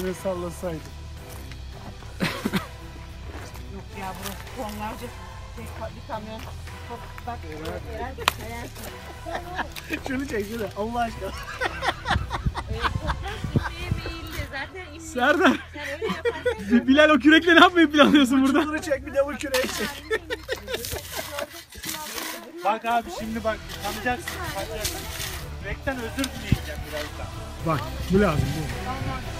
falan bir tane sallasaydı. Yok ya burası tonlarca şey, bir kamyon. Bak, bak Eren, Eren. Şunu çek şunu Allah aşkına. Ee. Serdar. Sen öyle yaparsan Bilal o kürekle ne yapmayı planlıyorsun burada? Şunu çek bir de bu küreği çek. Bak abi şimdi bak yıkanacaksın. Yıkanacaksın. Rekten özür dileyeceğim birazdan. Bak bu lazım bu.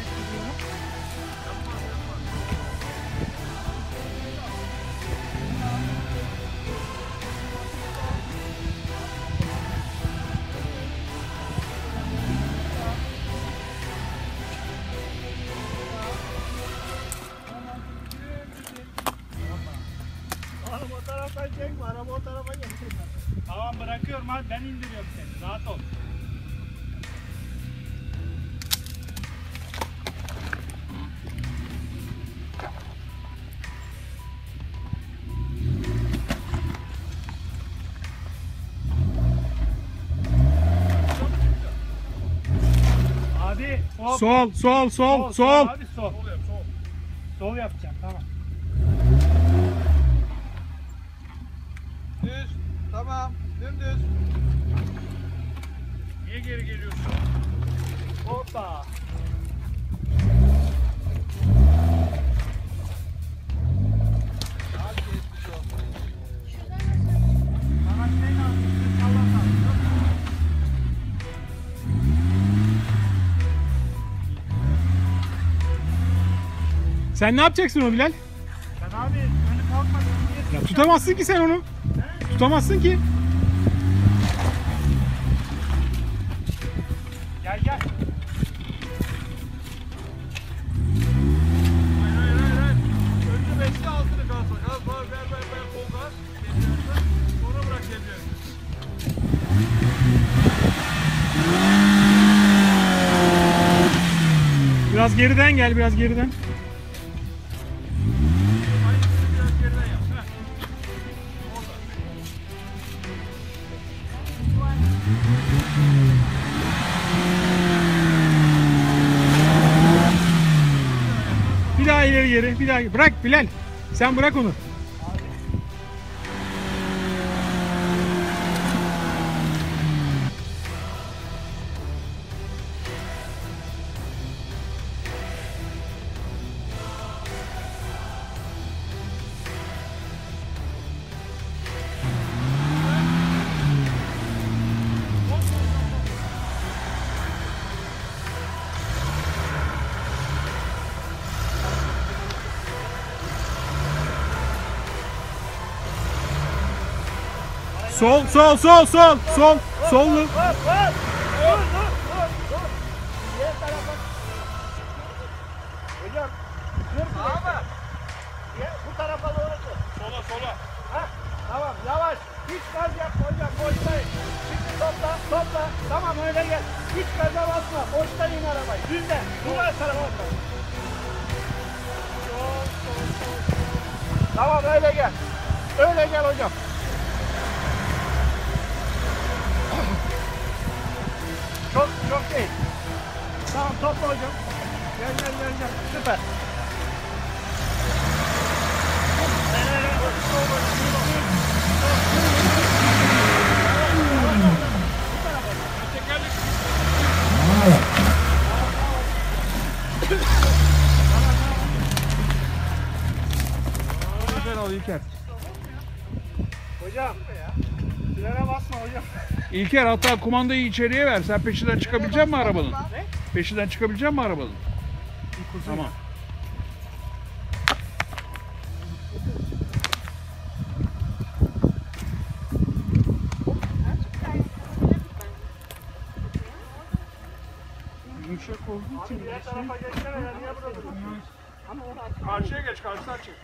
ben indiriyorum seni rahat ol. Abi hop. Sol, sol, sol, sol. Abi sol. Sol yap sol. Sol yapacağım tamam. Düz. Tamam. Dümdüz. Niye geri geliyorsun? Hoppa. Sen ne yapacaksın o Bilal? Ben abi önü kalkmadım Ya tutamazsın ki sen onu. Tutamazsın ki. Gel gel. Hayır hayır hayır. hayır. Önce beşli altını kalsak. Az var ver ver ver kol gaz. Sonra bırak devre. Biraz geriden gel, biraz geriden. Daha ileri geri, bir daha. Bırak Bilal. Sen bırak onu. Sol, sol, sol, sol, sol, sollu. Sola sola. Hah, tamam yavaş. Hiç gaz yapma hocam boştayım. Şimdi topla topla. Tamam öyle gel. Hiç gaza basma. Boşta in arabayı. Düzle. Bunlar tarafa basma. Tamam öyle gel. Öyle gel hocam. Çok çok değil. Tamam topla hocam. Gel gel gel gel. Süper. Tekerlek. Süper ol İlker. Hocam. Frene basma hocam. İlker hatta kumandayı içeriye ver. Sen peşinden çıkabilecek misin arabanın? Peşinden çıkabilecek misin arabanın? Tamam. Yumuşak olduğu için Diğer tarafa geçsene ya niye burada duruyorsun? Karşıya geç karşıdan çık.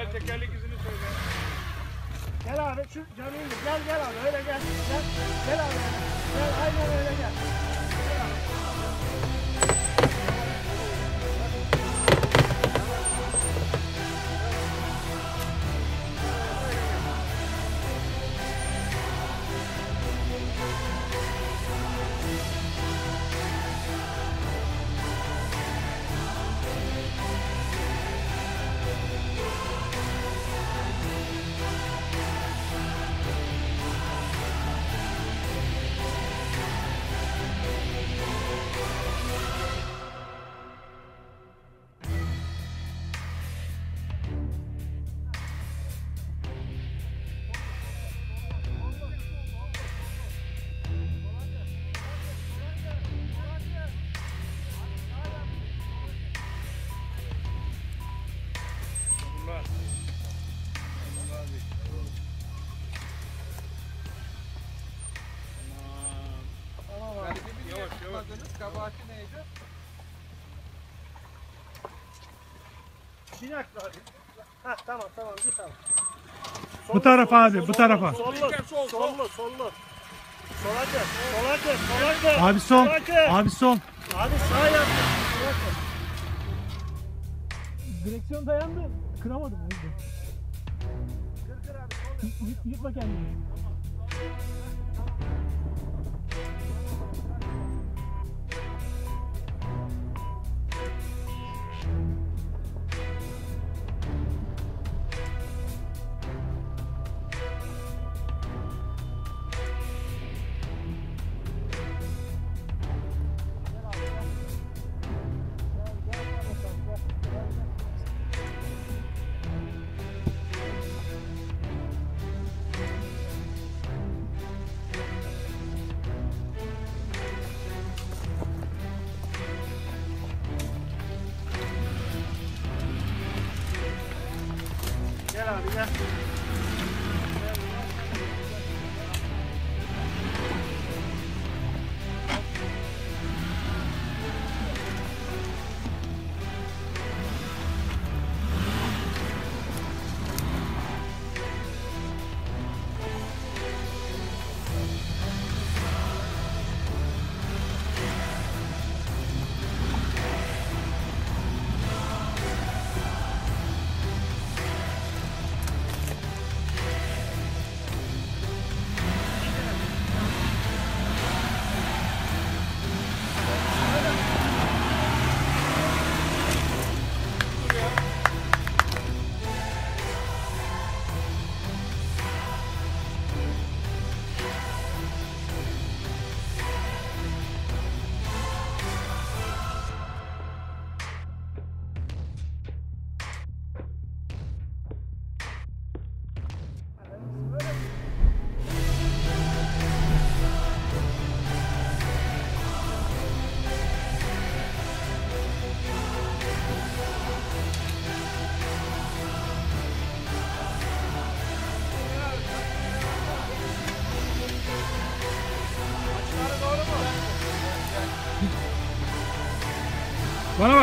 Bilal tekerlek izini söyle. Gel abi şu canı indir. Gel gel abi öyle gel. Gel. Gel abi. Gel aynen öyle gel. Gel Yavaş yavaş. Bir dakika abi. Heh, tamam tamam bir tamam. Bu tarafa abi, bu tarafa. Sollu, sollu, sollu, sollu. Sola gel, sola gel, sola gel. Abi sol. Sola gel. Abi sol. Abi sağ yap. Sola gel. Direksiyon dayandı. Kıramadım. Kır kır abi, sol yap. Yıkma kendini.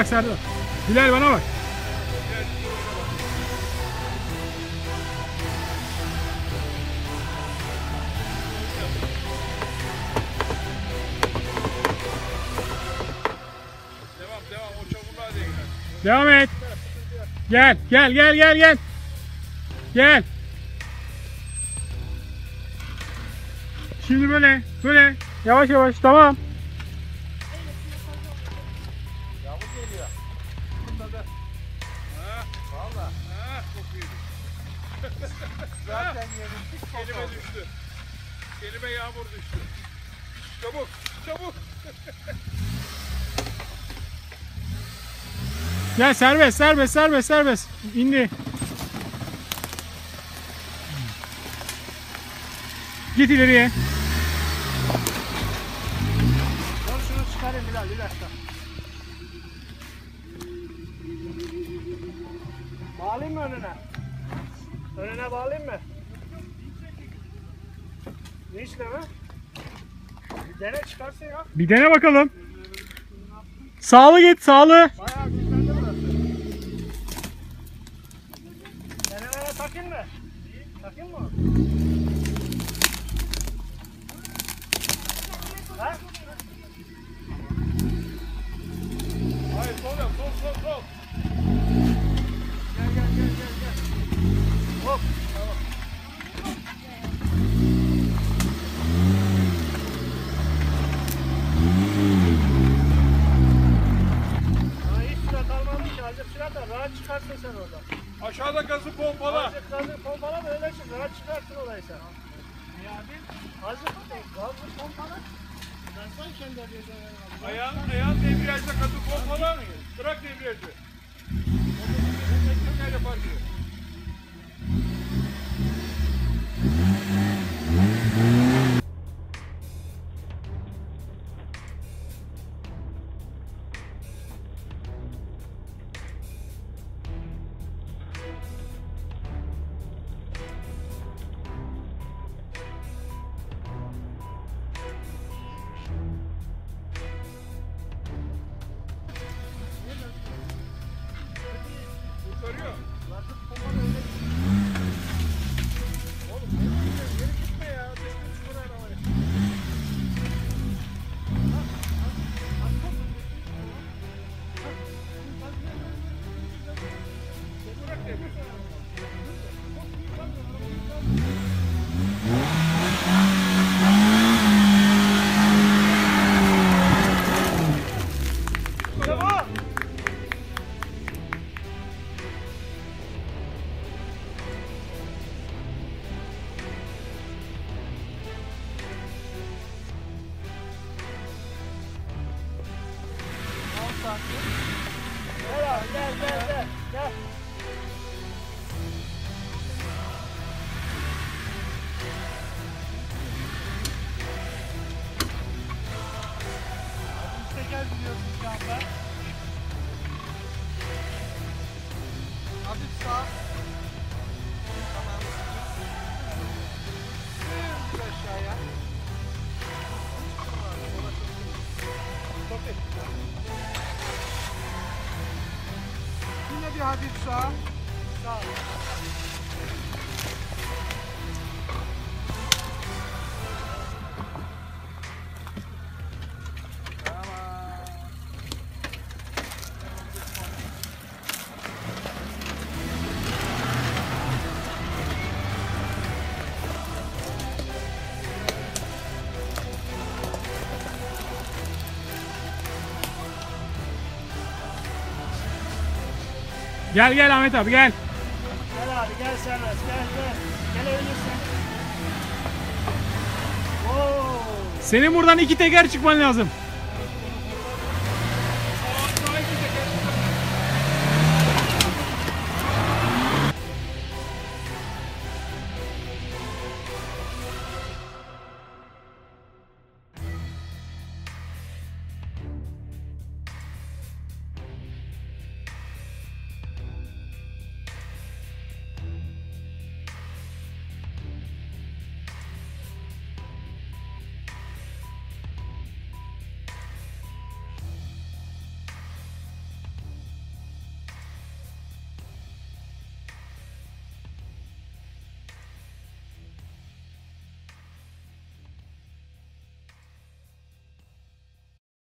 Bak Serdar. Bilal bana bak. Devam et. Gel gel gel gel gel. Gel. Şimdi böyle böyle yavaş yavaş tamam. Çabuk, çabuk. Gel serbest serbest serbest serbest. İndi. Git ileriye. Dur şunu çıkarayım Bilal bir dakika. Bağlayayım mı önüne? Önüne bağlayayım mı? Ne işle mi? Bir dene çıkarsın ya. Bir dene bakalım. Sağlı git sağlı. Bayağı güçlendi burası. Denemeye takayım mı? Takayım mı? Ha? Hayır sol yap, sol sol sol. Gel gel gel gel gel. Hop. Tamam. Daha hiç sürat almamış ki. Azıcık sürat al. Rahat çıkarsın sen oradan. Aşağıda gazı pompala. Azıcık gazı pompala da öyle çık. Rahat çıkarsın orayı sen. Azıcık gazı pompala. Ben sen kendi arıyorsun. Ayağın, ayağın debriyajda gazı pompala. Bırak debriyajı. Motosiklet öyle farkı. Kurtarıyor. صح. Gel gel Ahmet abi gel. Gel abi gel serbest gel gel. Gel ölürsün. Oo. Senin buradan iki teker çıkman lazım.